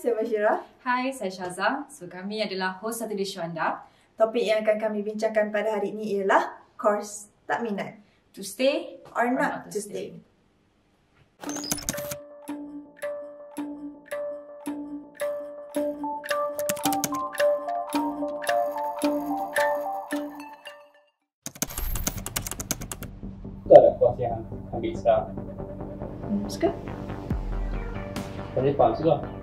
saya Bashira. Hai, saya Syaza. So, kami adalah host satu di show anda. Topik yang akan kami bincangkan pada hari ini ialah course tak minat. To stay or, or not, not to stay. stay. Ambil sekarang. Hmm, suka? Saya faham juga.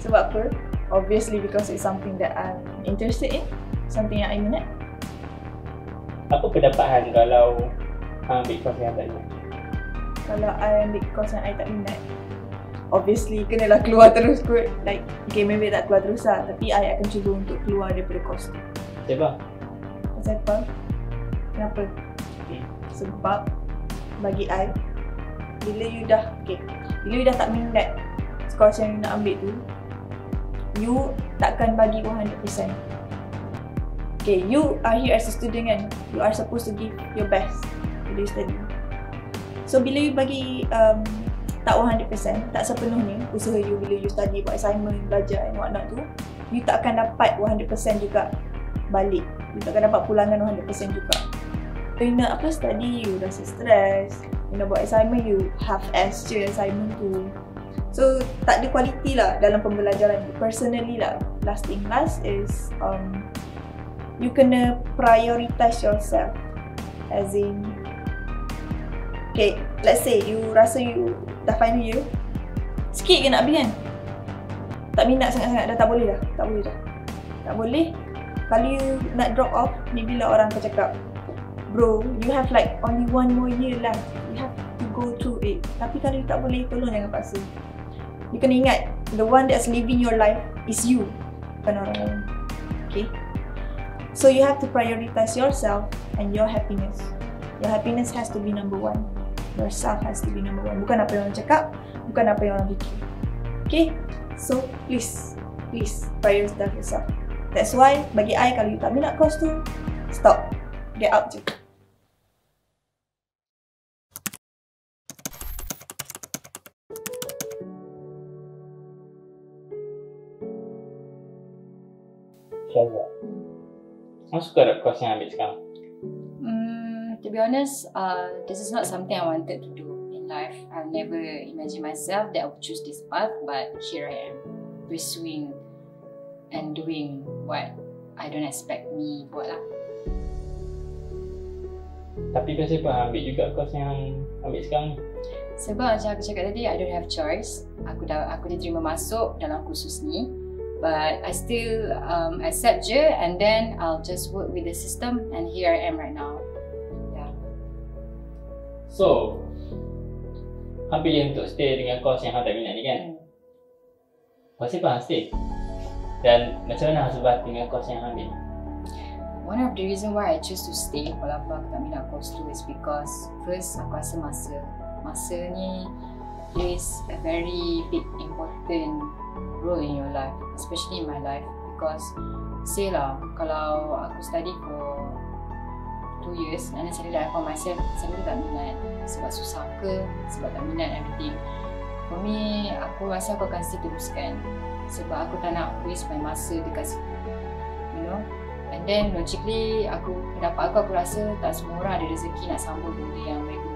Sebab apa? Obviously because it's something that I'm interested in. Something yang I minat. Apa pendapat Han kalau ambil course yang tak minat? Kalau I ambil course yang I tak minat, obviously kenalah keluar terus kot. Like, okay maybe tak keluar terus lah. Tapi I akan cuba untuk keluar daripada course tu. Sebab? Pasal apa? Kenapa? Hmm. Sebab bagi I, bila you dah, okay, bila you dah tak minat course yang you nak ambil tu, you takkan bagi 100%. Okay, you are here as a student kan, you are supposed to give your best bila you study. So bila you bagi um, tak 100%, tak sepenuhnya usaha you bila you study, buat assignment, belajar and whatnot tu, you tak akan dapat 100% juga balik. You tak akan dapat pulangan 100% juga. Nak apa study, you rasa stress. Nak buat assignment, you half as je assignment tu. So tak ada kualiti lah dalam pembelajaran. Personally lah, last thing last is um, you kena prioritize yourself. As in, okay, let's say you rasa you dah final year, sikit ke nak habis kan? Tak minat sangat-sangat, dah tak boleh dah. Tak boleh dah. Tak boleh. Kalau you nak drop off, maybe lah orang akan cakap, bro, you have like only one more year left. You have to go through it. Tapi kalau you tak boleh, tolong jangan paksa you kena ingat the one that's living your life is you bukan orang lain. Okay? So you have to prioritize yourself and your happiness. Your happiness has to be number one. Yourself has to be number one. Bukan apa yang orang cakap bukan apa yang orang fikir. Okay? So please please prioritize yourself. That's why bagi I kalau you tak minat course tu stop. Get out je Kamu suka tak course yang ambil sekarang? Hmm, to be honest, uh, this is not something I wanted to do in life. I've never imagined myself that I would choose this path, but here I am, pursuing and doing what I don't expect me buat lah. Tapi kenapa ambil juga course yang ambil sekarang ni? Sebab macam aku cakap tadi, I don't have choice. Aku dah aku diterima masuk dalam kursus ni but I still um, accept je and then I'll just work with the system and here I am right now. Yeah. So, Han pilih untuk stay dengan course yang Han tak minat ni kan? Hmm. Pasti apa Han stay? Dan macam mana Han sebab dengan course yang Han ambil? One of the reason why I choose to stay walaupun aku tak minat course tu is because first aku rasa masa. Masa ni plays a very big important role in your life, especially in my life because say lah kalau aku study for two years and then suddenly I found myself suddenly tak minat. Sebab susah ke? Sebab tak minat everything. For me aku rasa aku akan still teruskan. Sebab aku tak nak waste my masa dekat situ you know? And then logically aku pendapat aku aku rasa tak semua orang ada rezeki nak sambung benda yang mereka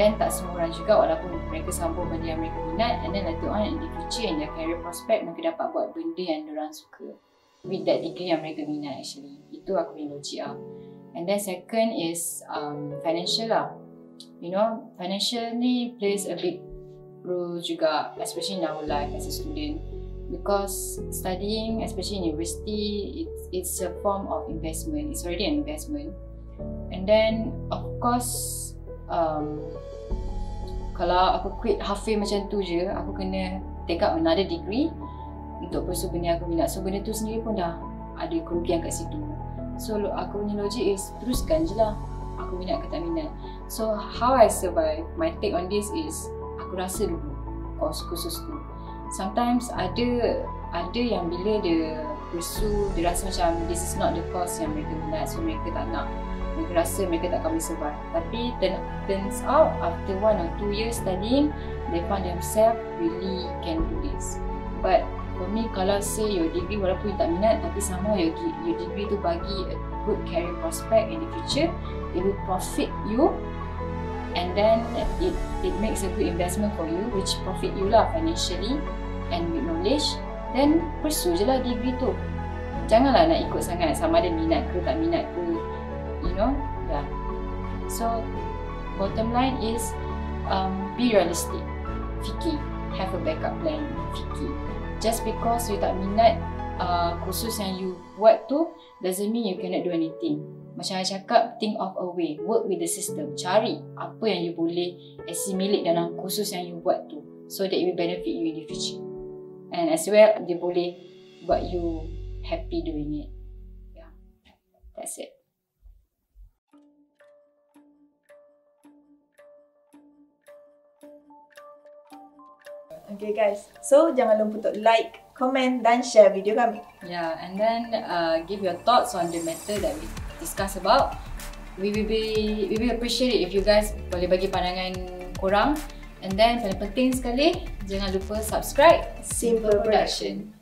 then tak semua orang juga walaupun mereka sambung benda yang mereka minat and then later on in the future in their career prospect mereka dapat buat benda yang orang suka. With that degree yang mereka minat actually. Itu aku punya logik lah and then second is um, financial lah. You know financial ni plays a big role juga especially in our life as a student. Because studying especially in university it's, it's a form of investment. It's already an investment. And then of course um, kalau aku quit halfway macam tu je, aku kena take up another degree untuk pursue benda yang aku minat. So benda tu sendiri pun dah ada kerugian kat situ. So aku punya logik is teruskan je lah aku minat ke tak minat. So how I survive, my take on this is aku rasa dulu course khusus tu. Sometimes ada ada yang bila dia pursue, dia rasa macam this is not the course yang mereka minat so mereka tak nak rasa mereka tak akan survive. Tapi turn, turns out after one or two years studying, they found themselves really can do this. But for me, kalau say your degree walaupun you tak minat tapi somehow your, your degree tu bagi a good career prospect in the future, it will profit you and then it it makes a good investment for you which profit you lah financially and with knowledge then pursue je lah degree tu janganlah nak ikut sangat sama ada minat ke tak minat ke know? Yeah. So bottom line is um, be realistic. Fikir have a backup plan fikir just because you tak minat uh, kursus yang you buat tu doesn't mean you cannot do anything. Macam saya cakap think of a way. Work with the system. Cari apa yang you boleh assimilate dalam kursus yang you buat tu so that it will benefit you in the future. And as well dia boleh buat you happy doing it. Yeah. That's it Okay guys, so jangan lupa untuk like, comment dan share video kami. Yeah, and then uh, give your thoughts on the matter that we discuss about. We will be we will appreciate it if you guys boleh bagi pandangan korang. And then paling penting sekali, jangan lupa subscribe Simple Production.